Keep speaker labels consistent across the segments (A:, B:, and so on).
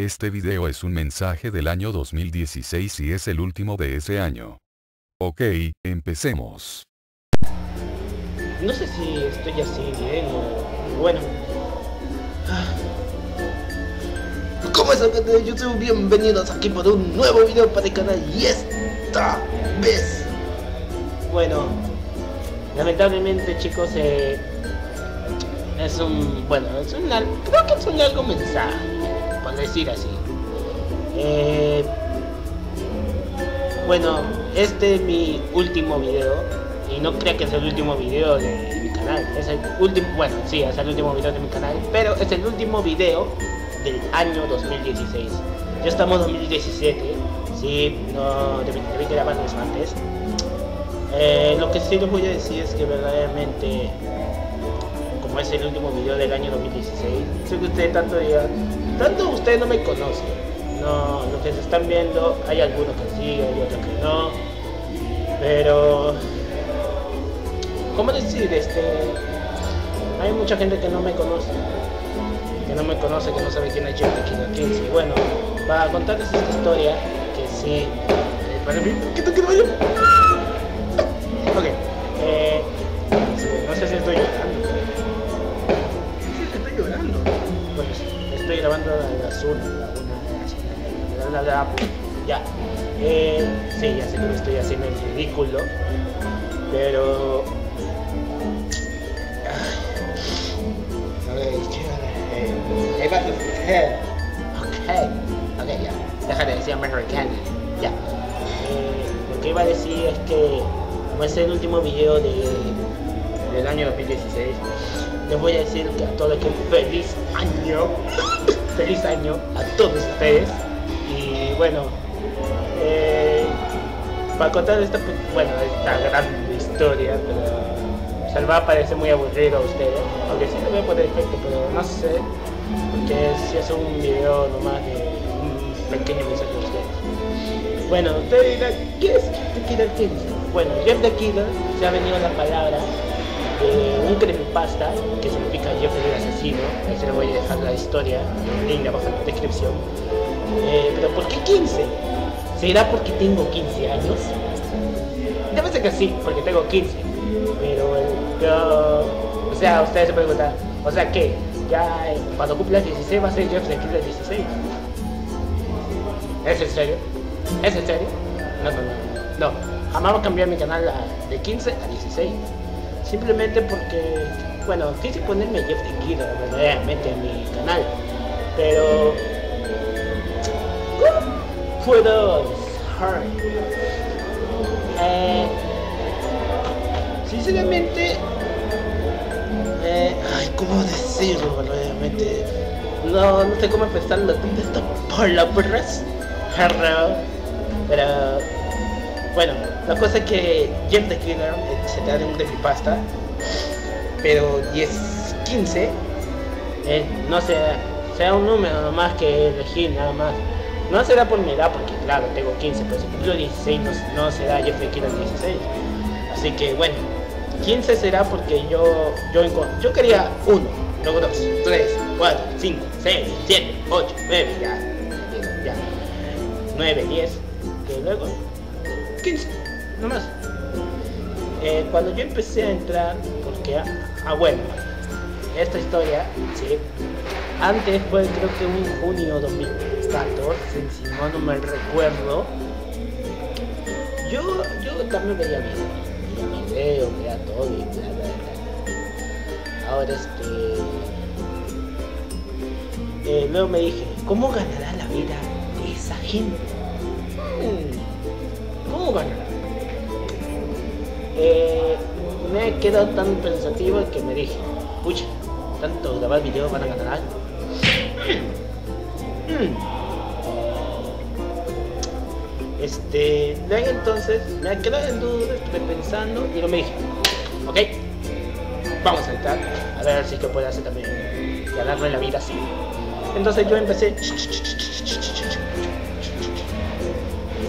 A: Este video es un mensaje del año 2016 y es el último de ese año. Ok, empecemos.
B: No sé si estoy así bien o bueno. ¿Cómo están gente de YouTube? Bienvenidos aquí por un nuevo video para el canal y esta vez. Bueno, lamentablemente chicos, eh, es un, bueno, es un, creo que es un largo mensaje, decir así. Eh, bueno, este es mi último video y no creo que es el último video de mi canal. Es el último, bueno, sí, es el último video de mi canal, pero es el último video del año 2016. Ya estamos en 2017, sí, no debí, debí antes. Eh, lo que sí les voy a decir es que verdaderamente, como es el último video del año 2016, sé que ustedes tanto digan, tanto ustedes no me conocen. No, lo que se están viendo, hay algunos que sí, hay otros que no. Pero, ¿cómo decir? Este, hay mucha gente que no me conoce que no me conoce, que no sabe quién es Killer 15. Y bueno, para contarles esta historia, que sí, eh, para mí, ¿qué te quiero yo? Ok, estoy grabando a las 1, la 1 la, la, la, ya. Eh, sí, ya sé que me estoy haciendo el ridículo, pero Ahí va tu Ok, ok, ya. Deja de decir americana. Ya. Eh, lo que iba a decir es que, como es el último video de, del año 2016, les voy a decir que a todos que feliz año. Feliz año a todos ustedes. Y bueno, eh, para contar esta, bueno, esta gran historia, pero se va a parecer muy aburrido a ustedes, aunque sí le voy a poner efecto, pero no sé, porque si es un video nomás de un pequeño mensaje de ustedes. Bueno, ustedes dirán, ¿qué es Killer 15? Bueno, Jeff Killer se ha venido la palabra de un creepypasta que significa Jeff el asesino. Ahí se le voy a dejar la historia, link abajo en la descripción. Eh, pero ¿por qué 15? ¿Será porque tengo 15 años? Debe ser que sí, porque tengo 15. Pero, yo, o sea, ustedes se preguntan, o sea, ¿qué? ya eh, cuando cumpla 16 va a ser Jeff the Killer 16. ¿Es en serio? ¿Es en serio? No, no, no. No, jamás voy a cambiar mi canal de 15 a 16. Simplemente porque, bueno, quise ponerme Jeff Killer verdaderamente en mi canal. Pero... Puedo... Eh, sinceramente eh, ay, ¿cómo decirlo verdaderamente? No, no sé cómo empezar la esta palabras. Pero bueno, la cosa es que Jeff the Killer eh, se trata de un creepypasta, pero 10, 15, eh, no sea, sea un número nomás que elegir nada más. No será por mi edad, porque claro, tengo 15, pero si cumplo 16 no, no será Jeff the Killer 16. Así que bueno, 15 será porque yo, yo, yo quería 1, luego 2, 3, 4, 5, 6, 7, 8, 9, ya, ya, 9, 10, que luego 15, nomás. Eh, cuando yo empecé a entrar, porque, ah, bueno, esta historia, sí, antes fue creo que un junio 2014, si no, no me recuerdo, yo, yo también veía video, vea todo y bla. Ahora este. Eh, luego me dije, ¿cómo ganará la vida de esa gente? Hmm, ¿Cómo ganará? Eh, me he quedado tan pensativo que me dije, pucha, tanto grabar videos van a ganar. Hmm. Este, luego entonces me quedado en duda, estuve pensando y no me dije, ok, vamos a entrar, a ver si es que puede hacer también, ganarme la vida así. Entonces yo empecé,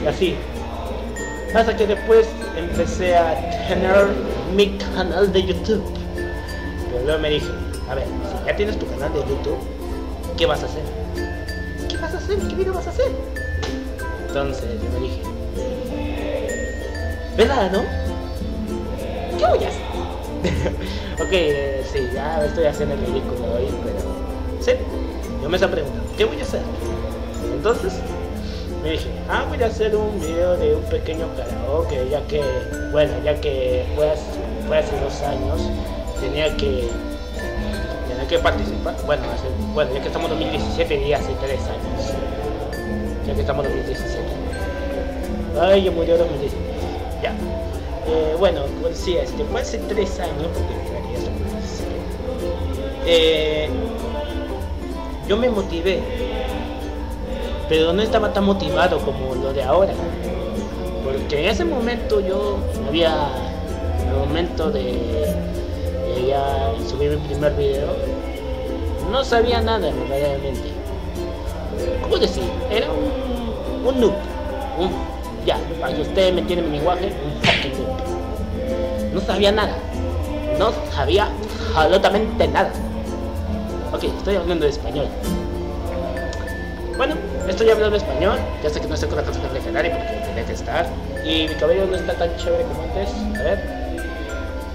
B: y así, hasta que después empecé a tener mi canal de YouTube. Pero luego me dije, a ver, si ya tienes tu canal de YouTube, ¿qué vas a hacer? ¿Qué vas a hacer? ¿Qué video vas a hacer? Entonces yo me dije, ¿verdad, no? ¿Qué voy a hacer? ok, eh, sí, ya estoy haciendo el ridículo hoy, pero sí, yo me estaba preguntando, ¿qué voy a hacer? Entonces me dije, ah, voy a hacer un video de un pequeño karaoke, ya que, bueno, ya que fue hace, hace dos años, tenía que, tenía que participar, bueno, bueno, ya que estamos en 2017 y hace tres años, ya que estamos en 2017. Ay, yo murió en 2017, ya. Eh, bueno, pues sí, este, fue hace tres años, porque estamos en 2017. Eh, yo me motivé pero no estaba tan motivado como lo de ahora. Porque en ese momento yo había, en el momento de, subir mi primer video, no sabía nada verdaderamente. ¿Cómo decir? Era un, un noob. Un, ya, que ustedes me entiendan mi lenguaje, un fucking noob. No sabía nada. No sabía absolutamente nada. Ok, estoy hablando de español. Bueno, estoy hablando español, ya sé que no estoy con la canción legendaria porque tenía que estar. Y mi cabello no está tan chévere como antes. A ver.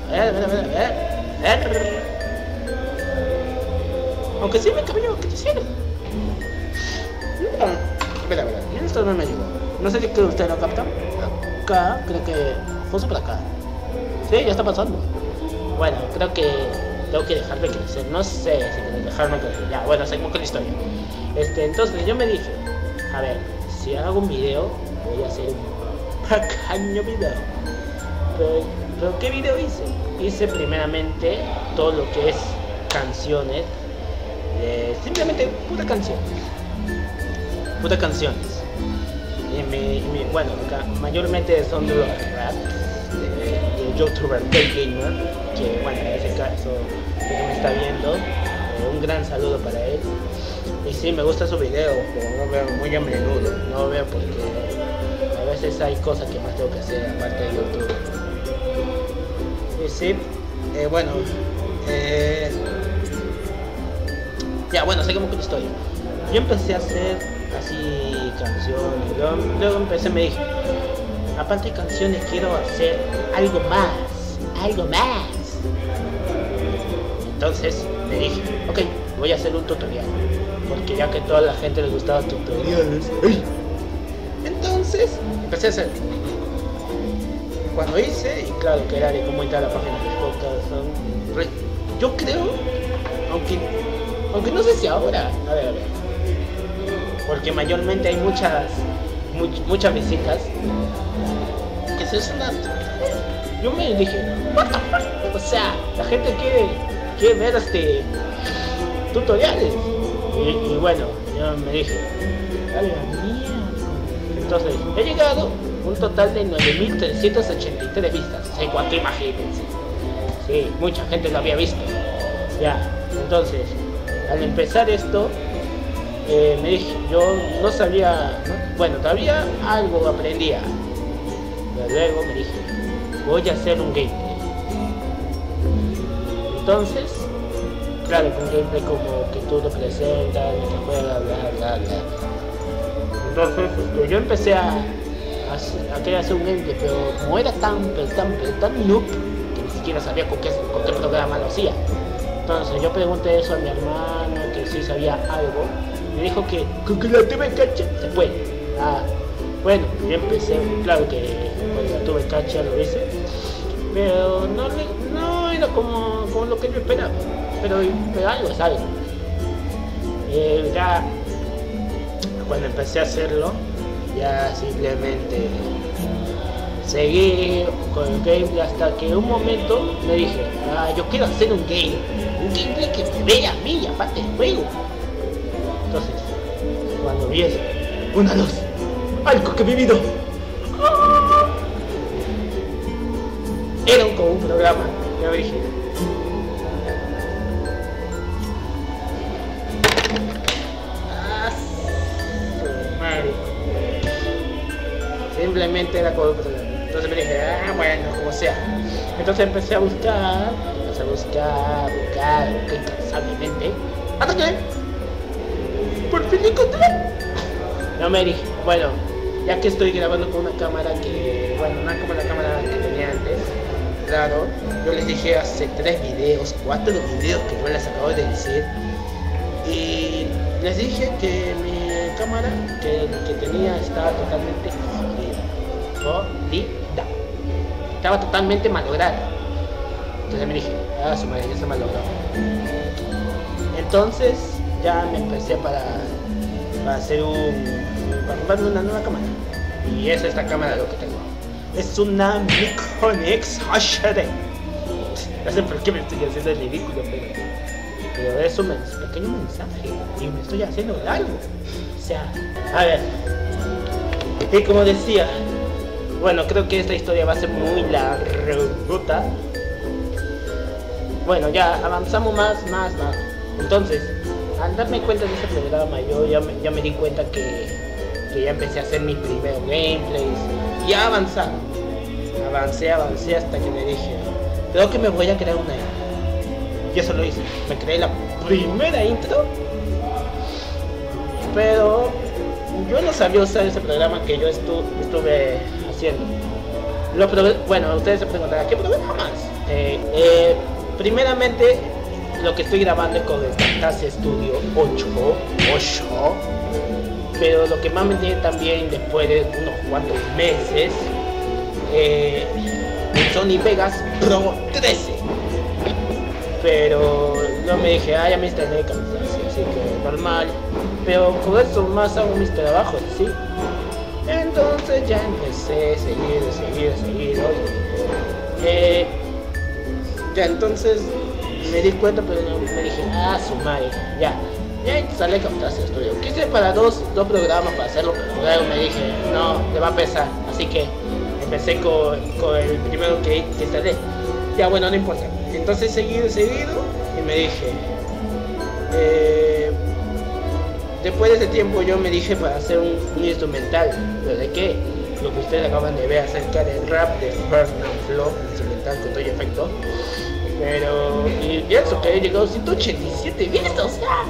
B: A ver, a ver, a ver, a ver. A ver. Aunque sí mi cabello, ¿qué te sirve? Espera, espera, esto no me ayudó. No sé si que ustedes lo captan. Acá, creo que. Puso por acá. Sí, ya está pasando. Bueno, creo que tengo que dejarme crecer. No sé si dejarme crecer. Ya, bueno, seguimos con la historia. Este, entonces yo me dije, a ver, si hago un video, voy a hacer un pequeño video. Pero, pero ¿qué video hice? Hice primeramente todo lo que es canciones, simplemente pura canciones. Pura canciones. Y mi, bueno, mayormente son los de, de youtuber Day Gamer, que bueno, en ese caso, que me está viendo, eh, un gran saludo para él. Y sí, me gusta su video, pero no veo muy a menudo, no veo porque a veces hay cosas que más tengo que hacer aparte de YouTube. Y sí, eh, bueno, eh, ya bueno, seguimos con la historia. Yo empecé a hacer así canciones, luego, luego empecé, me dije, aparte de canciones quiero hacer algo más, algo más. Entonces me dije, ok, voy a hacer un tutorial porque ya que toda la gente le gustaba tutoriales. Entonces, empecé a hacer. Cuando hice, y claro que era de cómo entrar la página de podcast, yo creo, aunque, aunque no sé si ahora, a ver, a ver, porque mayormente hay muchas, much, muchas visitas, que se una... Yo me dije? O sea, la gente quiere, quiere ver este tutoriales. Y, bueno, yo me dije, dale. Entonces, he llegado un total de 9.383 vistas. O sea, cuánto imagínense. Sí, mucha gente lo había visto. Ya, entonces, al empezar esto, eh, me dije, yo no sabía, ¿no? bueno, todavía algo aprendía. Pero luego me dije, voy a hacer un gameplay. Entonces, claro, un gameplay como que tú lo presentas, que bla, bla, bla. Entonces, este, yo empecé a, a, a, querer hacer un gameplay, pero como era tan, tan, tan noob, que ni siquiera sabía con qué, con qué programa lo hacía. Entonces, yo pregunté eso a mi hermano, que sí sabía algo, me dijo que con que la TV cacha se puede. Ah, bueno, yo empecé, claro que con la tuve cacha lo hice, pero no, no era como, como lo que yo esperaba pero, pero algo es algo. Eh, ya cuando empecé a hacerlo, ya simplemente seguí con el gameplay hasta que en un momento me dije, ah, yo quiero hacer un game, un gameplay que me vea a mí, aparte del juego. Entonces, cuando vi eso, una luz, algo que he vivido. Era un, como un programa, me dije, simplemente era como entonces me dije ah bueno como sea entonces empecé a buscar empecé a buscar buscar buscar incansablemente hasta que por fin encontré. Yo me dije, bueno, ya que estoy grabando con una cámara que, bueno, no la cámara antes, claro, yo les dije hace tres videos, cuatro videos que yo les acabo de decir, y les dije que mi cámara que, que tenía estaba totalmente jodida, jodida, estaba totalmente malograda. Entonces me dije, ah, su madre, ya se malogró. Entonces ya me empecé para, para hacer un, para comprarme una nueva cámara. Y es esta cámara lo que tengo. Es una Nikon X HD. No sé por qué me estoy haciendo el ridículo, pero, pero es un pequeño mensaje y me estoy haciendo largo. O sea, a ver. Y como decía, bueno, creo que esta historia va a ser muy larga. Bueno, ya avanzamos más, más, más. Entonces, al darme cuenta de este programa, yo ya me, ya me di cuenta que, que ya empecé a hacer mis primeros gameplays y a avanzar. Avancé, avancé hasta que me dije, creo que me voy a crear una intro. Y eso lo hice. Me creé la primera intro, pero yo no sabía usar ese programa que yo estu- estuve haciendo. Lo bueno, ustedes se preguntarán, ¿qué programa más? Eh, eh, primeramente, lo que estoy grabando es con el Camtasia Studio 8, 8, pero lo que más me tiene también después de unos cuantos meses, eh, Sony Vegas Pro 13. Pero yo me dije, ah, ya me instalé Camtasia, así que normal. Pero con eso más hago mis trabajos, ¿sí? Entonces ya empecé a seguir, seguir, seguir. Eh, ya entonces me di cuenta, pero no- me dije, ah, su madre, ya. Ya instalé Camtasia Studio. Quise para dos, dos programas para hacerlo, pero luego me dije, no, le va a pesar. Así que empecé con, con el primero que, que instalé. Ya, bueno, no importa. Entonces seguido, seguido, y me dije, eh, después de ese tiempo yo me dije para hacer un, instrumental, pero de qué? Lo que ustedes acaban de ver acerca del rap de Fernand Flow, instrumental con todo el efecto. Pero, y pienso que he llegado a 187 vistas, o sea,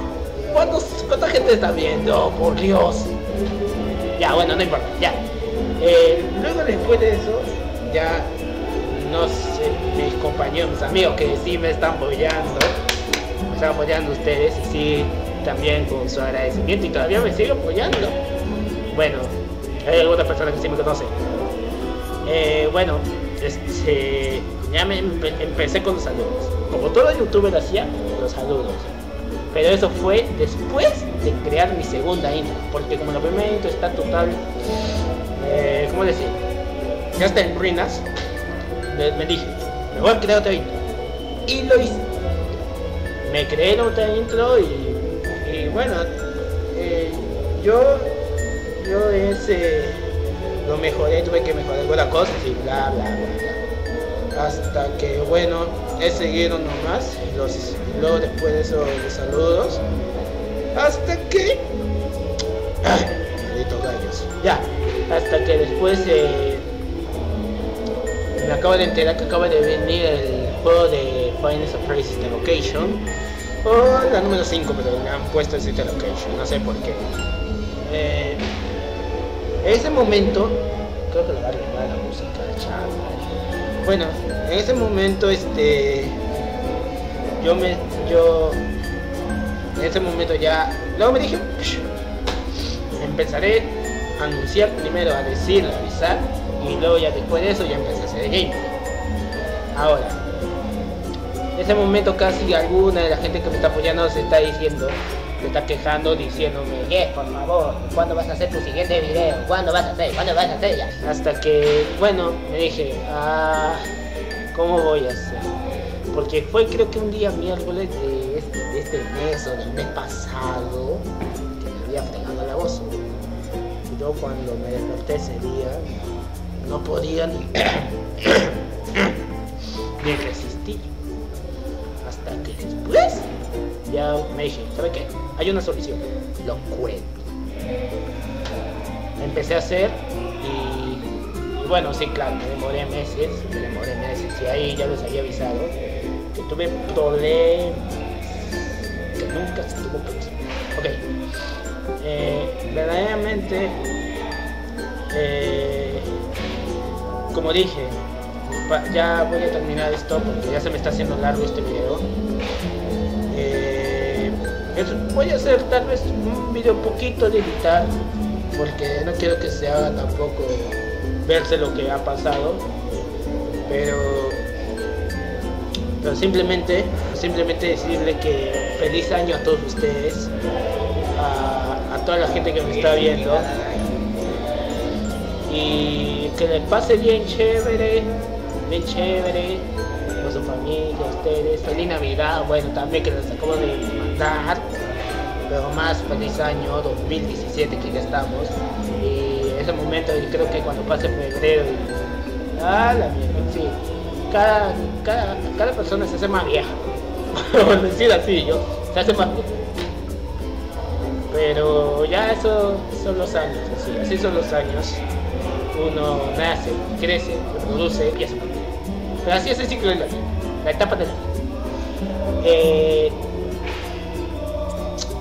B: ¿cuántos, ¿cuánta gente está viendo? Por Dios. Ya, bueno, no importa, ya. Eh, luego después de eso, ya, no sé, mis compañeros, mis amigos que sí me están apoyando, me están apoyando ustedes y sí, también con su agradecimiento y todavía me sigue apoyando. Bueno, hay algunas personas que sí me conocen. Eh, bueno, este, ya me empe- empecé con los saludos. Como todo youtuber hacía, los saludos. Pero eso fue después de crear mi segunda intro. Porque como la primera intro está total, eh, ¿cómo decir? Ya está en ruinas. Me, dije, me voy a crear otra intro. Y lo hice. Me creé otra intro y, y bueno, eh, yo, yo ese lo mejoré, tuve que mejorar algunas cosas y bla bla bla bla. Hasta que bueno, he seguido nomás, los, luego después de eso los saludos. Hasta que. Ay, malditos gallos. Ya, hasta que después eh, me acabo de enterar que acaba de venir el juego de Final Surprise The Location. O la número 5, pero me han puesto ese The Location, no sé por qué. Eh, en ese momento, creo que le va a la música. Bueno, en ese momento, este. Yo me. Yo. En ese momento ya. Luego me dije. "Psh, Empezaré a anunciar primero, a decir, a avisar. Y luego ya después de eso ya empecé a hacer el gameplay. Ahora. En ese momento casi alguna de la gente que me está apoyando se está diciendo, se está quejando diciéndome, yes, por favor, ¿cuándo vas a hacer tu siguiente video? ¿Cuándo vas a hacer? ¿Cuándo vas a hacer ya? Hasta que, bueno, me dije, ah, ¿cómo voy a hacer? Porque fue creo que un día miércoles de este, de este mes o del mes pasado que me había fregado la voz. Y yo cuando me desperté ese día no podía ni, ni resistir. Hasta que después ya me dije, ¿sabe qué? Hay una solución. Lo cuento. Empecé a hacer y, bueno, sí, claro, me demoré meses, me demoré meses y ahí ya les había avisado tuve problemas que nunca se tuvo que Ok. Eh, verdaderamente, eh, como dije, ya voy a terminar esto porque ya se me está haciendo largo este video. Eh, voy a hacer tal vez un video poquito de editar porque no quiero que se haga tampoco verse lo que ha pasado. Pero, pero simplemente, simplemente decirle que feliz año a todos ustedes, a, toda la gente que me está viendo. Y que les pase bien chévere bien chévere, con su familia, ustedes, feliz Navidad, bueno, también que les acabo de mandar, pero más feliz año 2017 que ya estamos, y ese momento creo que cuando pase febrero, y, ah, la mierda, sí, cada, cada, cada persona se hace más vieja, por decir así, yo, se hace más vieja. Pero ya eso son los años, así, así son los años uno nace, crece, reproduce y eso. Pero así es el ciclo de la vida, la etapa de la vida. Eh,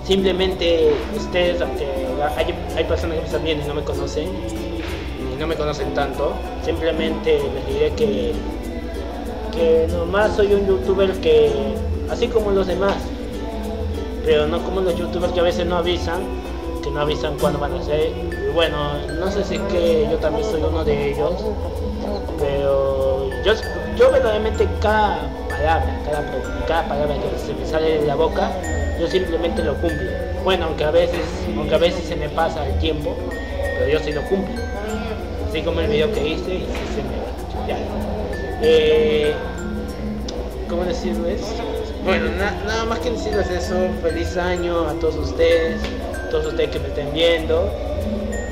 B: simplemente ustedes, aunque hay, hay, personas que me están viendo y no me conocen, y no me conocen tanto, simplemente les diré que, que nomás soy un youtuber que, así como los demás, pero no como los youtubers que a veces no avisan, que no avisan cuándo van a ser. Y bueno, no sé si es que yo también soy uno de ellos, pero yo, yo verdaderamente cada palabra, cada, cada palabra que se me sale de la boca, yo simplemente lo cumplo. Bueno, aunque a veces, aunque a veces se me pasa el tiempo, pero yo sí lo cumplo. Así como el video que hice y se me ya. Eh, ¿Cómo decirlo es? Bueno, nada más que decirles eso, feliz año a todos ustedes, todos ustedes que me estén viendo.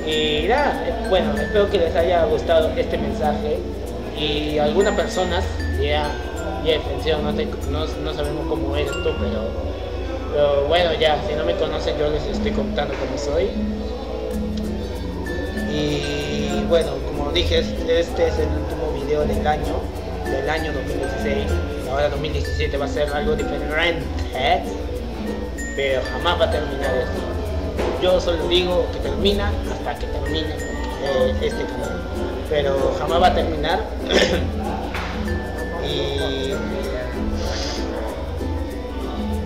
B: Y nada, bueno, espero que les haya gustado este mensaje. Y algunas personas, ya, ya, no, no, sabemos cómo eres tú, pero, pero bueno, ya, si no me conocen, yo les estoy contando cómo soy. Y bueno, como dije, este es el del año, del año 2016. Ahora 2017 va a ser algo diferente, pero jamás va a terminar esto. Yo solo digo que termina hasta que termine eh, este canal. Pero jamás va a terminar. y,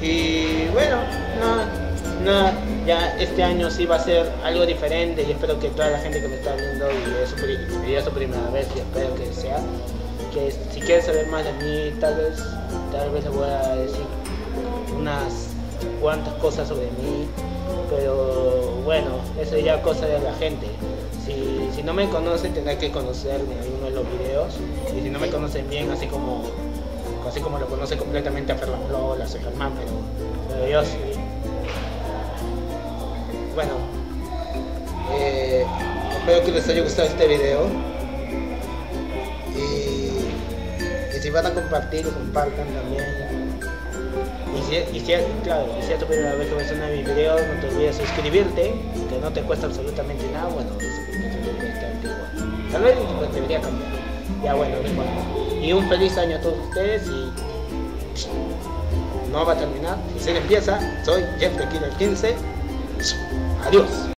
B: y bueno, no, no, ya este año sí va a ser algo diferente y espero que toda la gente que me está viendo y es su, su primera vez y espero que sea que si quieres saber más de mí tal vez tal vez le voy a decir unas cuantas cosas sobre mí pero bueno, eso ya cosa de la gente. Si, si no me conocen, tendrán que conocerme en uno de los videos. Y si no me conocen bien, así como así como lo conoce completamente a Fernando Lola, soy Germán, pero, pero yo sí. Bueno, eh, espero que les haya gustado este video. Y, si van a compartir, compartan también y si, y claro, si es tu primera vez que ves uno de mis videos, no te olvides suscribirte, que no te cuesta absolutamente nada. Bueno, tal vez pues, debería cambiar. Ya bueno, Y un feliz año a todos ustedes y no va a terminar. Si se empieza, soy Jeff de Killer 15. Adiós.